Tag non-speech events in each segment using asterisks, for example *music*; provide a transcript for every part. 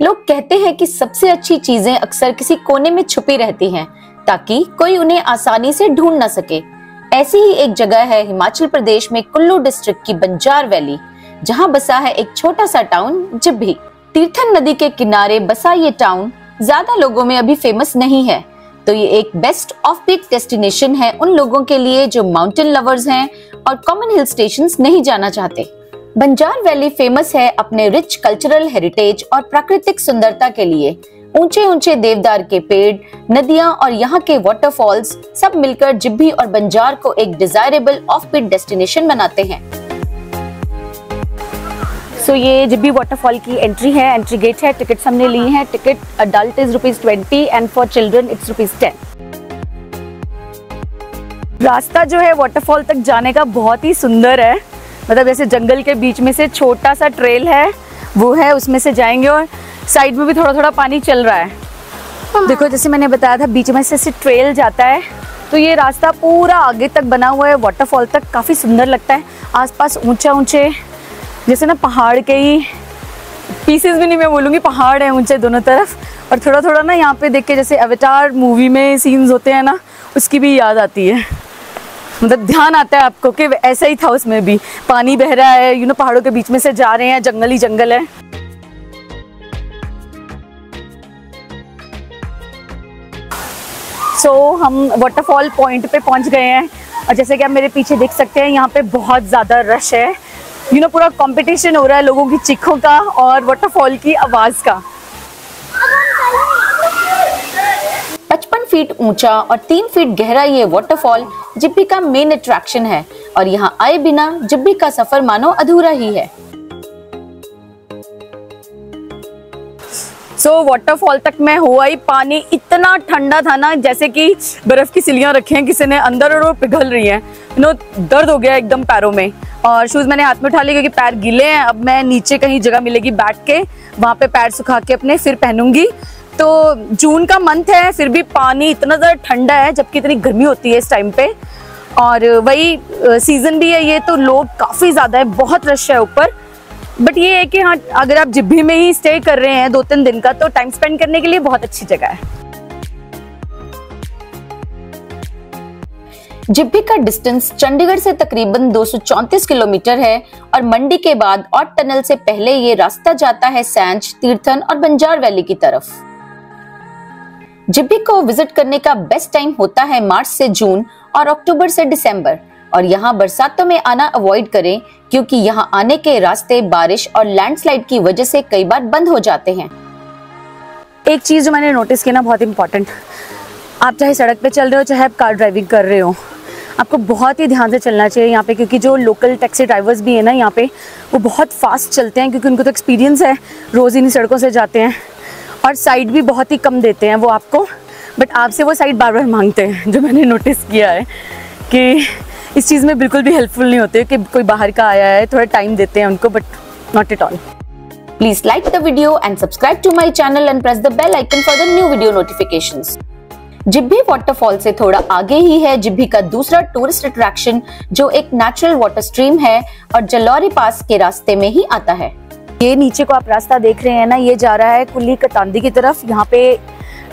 लोग कहते हैं कि सबसे अच्छी चीज़ें अक्सर किसी कोने में छुपी रहती हैं, ताकि कोई उन्हें आसानी से ढूंढ न सके। ऐसी ही एक जगह है हिमाचल प्रदेश में कुल्लू डिस्ट्रिक्ट की बंजार वैली, जहाँ बसा है एक छोटा सा टाउन जिब्भी तीर्थन नदी के किनारे बसा ये टाउन ज़्यादा लोगों में अभी फ़ेमस नहीं है। तो ये एक बेस्ट ऑफ़ पिक डेस्टिनेशन है उन लोगों के लिए जो माउंटेन लवर्स हैं और कॉमन हिल स्टेशन नहीं जाना चाहते। बंजार वैली फ़ेमस है अपने रिच कल्चरल हेरिटेज और प्राकृतिक सुंदरता के लिए। ऊँचे ऊँचे देवदार के पेड़ नदियाँ और यहाँ के वाटरफॉल्स सब मिलकर जिब्भी और बंजार को एक डिजायरेबल ऑफ़ पिट डेस्टिनेशन बनाते हैं। सो so, ये जिब्बी वाटरफॉल की एंट्री है एंट्री गेट है टिकट हमने ली है। Ticket adult is rupees twenty and for children it's rupees ten रास्ता जो है वाटरफॉल तक जाने का बहुत ही सुंदर है। मतलब जैसे जंगल के बीच में से छोटा सा ट्रेल है वो है उसमें से जाएँगे और साइड में भी थोड़ा थोड़ा पानी चल रहा है। देखो जैसे मैंने बताया था बीच में से, से ट्रेल जाता है तो ये रास्ता पूरा आगे तक बना हुआ है वाटरफॉल तक काफ़ी सुंदर लगता है। आसपास ऊँचा ऊँचे जैसे ना पहाड़ के ही पीसेस भी नहीं मैं बोलूँगी पहाड़ है ऊँचे दोनों तरफ़ और थोड़ा थोड़ा ना यहाँ पे देख के जैसे अवतार मूवी में सीन्स होते हैं ना उसकी भी याद आती है। मतलब ध्यान आता है आपको कि ऐसा ही था उसमें भी। पानी बह रहा है यू नो पहाड़ों के बीच में से जा रहे हैं जंगल ही जंगल है। सो so, हम वाटरफॉल पॉइंट पे पहुँच गए हैं। और जैसे कि आप मेरे पीछे देख सकते हैं यहाँ पे बहुत ज़्यादा रश है। यू नो पूरा कंपटीशन हो रहा है लोगों की चीखों का और वाटरफॉल की आवाज़ का। पचपन फीट ऊँचा और तीन फीट गहरा ये वाटरफॉल जिब्बी का मेन अट्रैक्शन है। और यहाँ आए बिना जिब्बी का सफ़र मानो अधूरा ही है। सो so, वाटरफॉल तक मैं हुआ ही पानी इतना ठंडा था ना जैसे कि बर्फ़ की सिलियाँ रखी हैं किसी ने अंदर और पिघल रही हैं। यू नो दर्द हो गया एकदम पैरों में। और शूज़ मैंने हाथ में उठा लिए क्योंकि पैर गीले हैं। अब मैं नीचे कहीं जगह मिलेगी बैठ के वहाँ पे पैर सुखा के अपने फिर पहनूँगी। तो जून का मंथ है, फिर भी पानी इतना ज़्यादा ठंडा है, जबकि इतनी गर्मी होती है इस टाइम पे। और वही सीज़न भी है ये तो लोग काफ़ी ज़्यादा है, बहुत रश है ऊपर। बट ये है कि हाँ अगर आप जिब्भी में ही स्टे कर रहे हैं दो तीन दिन का तो टाइम स्पेंड करने के लिए बहुत अच्छी जगह है। जिब्भी का डिस्टेंस चंडीगढ़ से तकरीबन दो किलोमीटर है और मंडी के बाद और टनल से पहले ये रास्ता जाता है सैंज तीर्थन और बंजार वैली की तरफ़। जिब्भी को विज़िट करने का बेस्ट टाइम होता है मार्च से जून और अक्टूबर से दिसंबर। और यहाँ बरसातों में आना अवॉइड करें, क्योंकि यहाँ आने के रास्ते बारिश और लैंडस्लाइड की वजह से कई बार बंद हो जाते हैं। एक चीज़ जो मैंने नोटिस की ना बहुत इंपॉर्टेंट आप चाहे सड़क पे चल रहे हो, चाहे आप कार ड्राइविंग कर रहे हो, आपको बहुत ही ध्यान से चलना चाहिए यहाँ पे, क्योंकि जो लोकल टैक्सी ड्राइवर्स भी है ना यहाँ पे, वो बहुत फास्ट चलते हैं, क्योंकि उनको तो एक्सपीरियंस है, रोज़ इन्हीं सड़कों से जाते हैं। और साइड भी बहुत ही कम देते हैं वो आपको बट आपसे वो साइड बार बार मांगते हैं, जो मैंने नोटिस किया है कि इस चीज़ में बिल्कुल भी हेल्पफुल नहीं होते कि कोई बाहर का आया है, थोड़ा टाइम देते हैं उनको but not at all Please like the video and subscribe to my channel and press the bell icon for the new video notifications. Jibhi waterfall से थोड़ा आगे ही है जिब्भी का दूसरा टूरिस्ट अट्रैक्शन जो एक नेचुरल वाटर स्ट्रीम है और जलौरी पास के रास्ते में ही आता है ये नीचे को आप रास्ता देख रहे हैं ना, ये जा रहा है कुल्ली कतांदी की तरफ़। यहाँ पे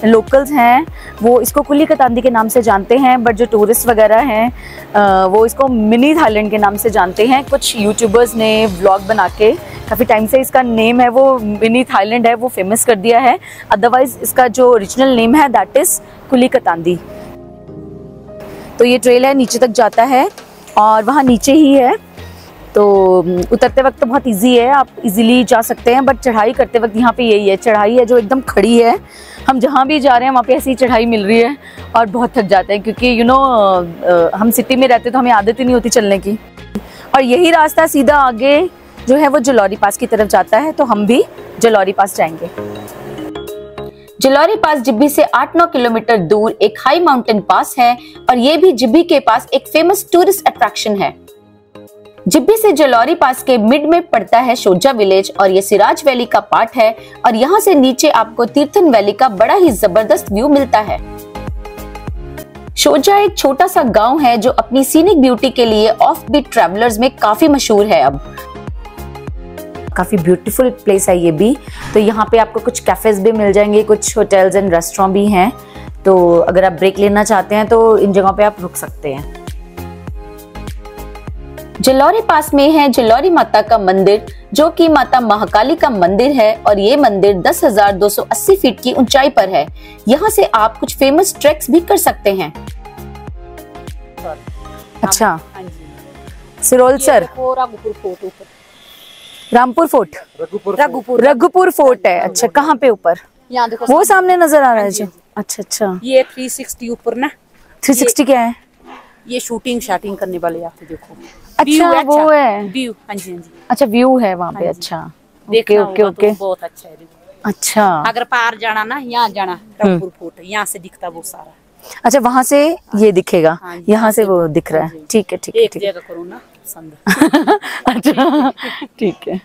लोकल्स हैं, वो इसको कुली कतांदी के नाम से जानते हैं बट जो टूरिस्ट वगैरह हैं वो इसको मिनी थाईलैंड के नाम से जानते हैं। कुछ यूट्यूबर्स ने ब्लॉग बना के, काफ़ी टाइम से इसका नेम है, वो मिनी थाईलैंड है, वो फ़ेमस कर दिया है। अदरवाइज़ इसका जो ओरिजिनल नेम है दैट इज़ कुली कतांदी तो ये ट्रेल है, नीचे तक जाता है, और वहाँ नीचे ही है। तो उतरते वक्त तो बहुत इजी है आप इजीली जा सकते हैं बट चढ़ाई करते वक्त यहाँ पे यही है चढ़ाई है जो एकदम खड़ी है। हम जहाँ भी जा रहे हैं वहाँ पे ऐसी चढ़ाई मिल रही है और बहुत थक जाते हैं क्योंकि यू you नो know, हम सिटी में रहते तो हमें आदत ही नहीं होती चलने की। और यही रास्ता सीधा आगे जो है वो जलौरी पास की तरफ़ जाता है तो हम भी जलौरी पास जाएँगे। जलौरी पास जिब्बी से 8-9 किलोमीटर दूर एक हाई माउंटेन पास है और ये भी जिब्बी के पास एक फ़ेमस टूरिस्ट अट्रैक्शन है। जिब्बी से जलौरी पास के मिड में पड़ता है शोजा विलेज और ये सिराज वैली का पार्ट है और यहाँ से नीचे आपको तीर्थन वैली का बड़ा ही ज़बरदस्त व्यू मिलता है। शोजा एक छोटा सा गाँव है जो अपनी सीनिक ब्यूटी के लिए ऑफ़ बीट ट्रेवलर्स में काफ़ी मशहूर है अब। काफ़ी ब्यूटीफुल प्लेस है ये भी। तो यहाँ पे आपको कुछ कैफ़ेज भी मिल जाएँगे, कुछ होटल्स एंड रेस्टोरेंट भी हैं। तो अगर आप ब्रेक लेना चाहते हैं तो इन जगहों पे आप रुक सकते हैं। जलौरी पास में है जलौरी माता का मंदिर जो कि माता महाकाली का मंदिर है और ये मंदिर 10,280 फीट की ऊंचाई पर है। यहाँ से आप कुछ फ़ेमस ट्रैक्स भी कर सकते हैं। अच्छा। हाँ सिरोल सर। फोर्ट ऊपर। रामपुर फोर्ट। राघोपुर रघुपुर। फोर्ट है। अच्छा कहाँ पे ऊपर? यहाँ देखो वो सामने नज़र आ रहा है हाँ जो जी, अच्छा अच्छा। ये 360 ऊपर ना। 360 क्या है? ये शूटिंग शाटिंग करने वाले आते देखो। अच्छा, View वो है। व्यू हाँ जी हाँ जी। अच्छा व्यू है वहाँ पे हाँ अच्छा। ओके ओके ओके बहुत अच्छा है अच्छा। अगर पार जाना ना यहाँ जाना राघोपुर फोर्ट यहाँ से दिखता वो सारा। अच्छा वहाँ से ये दिखेगा। हाँ यहाँ यहाँ से वो दिख रहा हाँ है। ठीक है ठीक है ठीक है। *laughs* अच्छा ठीक है।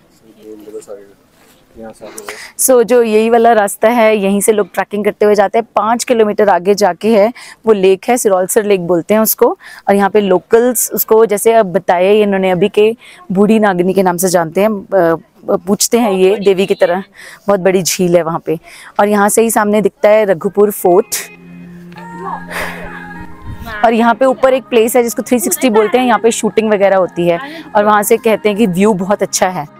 सो so, जो यही वाला रास्ता है यहीं से लोग ट्रैकिंग करते हुए जाते हैं। पाँच किलोमीटर आगे जाके है वो लेक है सिरोलसर लेक बोलते हैं उसको। और यहाँ पे लोकल्स उसको जैसे अब बताया इन्होंने अभी के बूढ़ी नागिनी के नाम से जानते हैं। पूछते हैं ये देवी की तरह। बहुत बड़ी झील है वहाँ पे। और यहाँ से ही सामने दिखता है रघुपुर फोर्ट। और यहाँ पे ऊपर एक प्लेस है जिसको 360 बोलते हैं। यहाँ पे शूटिंग वगैरह होती है। और वहाँ से कहते हैं कि व्यू बहुत अच्छा है।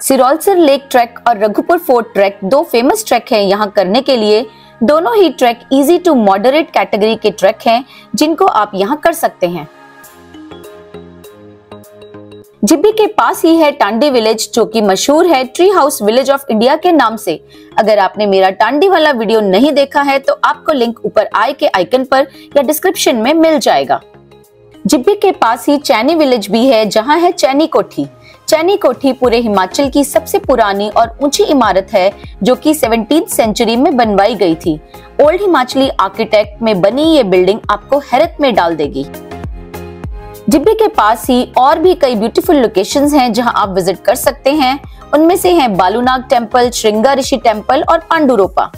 सिरोलसर लेक ट्रैक और रघुपुर फोर्ट ट्रैक दो फ़ेमस ट्रैक हैं यहाँ करने के लिए। दोनों ही track easy to moderate category के ट्रैक हैं, जिनको आप यहाँ कर सकते हैं। जिब्बी के पास ही है टांडी विलेज जो कि मशहूर है tree house village of India के नाम से। अगर आपने मेरा टांडी वाला वीडियो नहीं देखा है तो आपको लिंक ऊपर आई के आइकन पर या डिस्क्रिप्शन में मिल जाएगा। जिब्बी के पास ही चैनी विलेज भी है, जहाँ है चैनी कोठी। चैनी कोठी पूरे हिमाचल की सबसे पुरानी और ऊँची इमारत है, जो कि 17th सेंचुरी में बनवाई गई थी। ओल्ड हिमाचली आर्किटेक्ट में बनी ये बिल्डिंग आपको हैरत में डाल देगी। जिब्बी के पास ही और भी कई ब्यूटीफुल लोकेशंस हैं जहाँ आप विज़िट कर सकते हैं। उनमें से हैं बालूनाग टेंपल श्रृंगा ऋषि टेंपल और पांडुरोपा।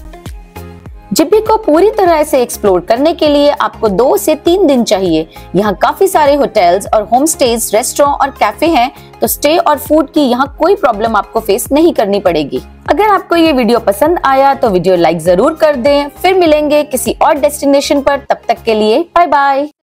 जिब्बी को पूरी तरह से एक्सप्लोर करने के लिए आपको दो से तीन दिन चाहिए। यहाँ काफ़ी सारे होटल्स और होम स्टेज रेस्टोरेंट और कैफ़े हैं तो स्टे और फ़ूड की यहाँ कोई प्रॉब्लम आपको फेस नहीं करनी पड़ेगी। अगर आपको ये वीडियो पसंद आया तो वीडियो लाइक ज़रूर कर दें। फिर मिलेंगे किसी और डेस्टिनेशन पर। तब तक के लिए बाय बाय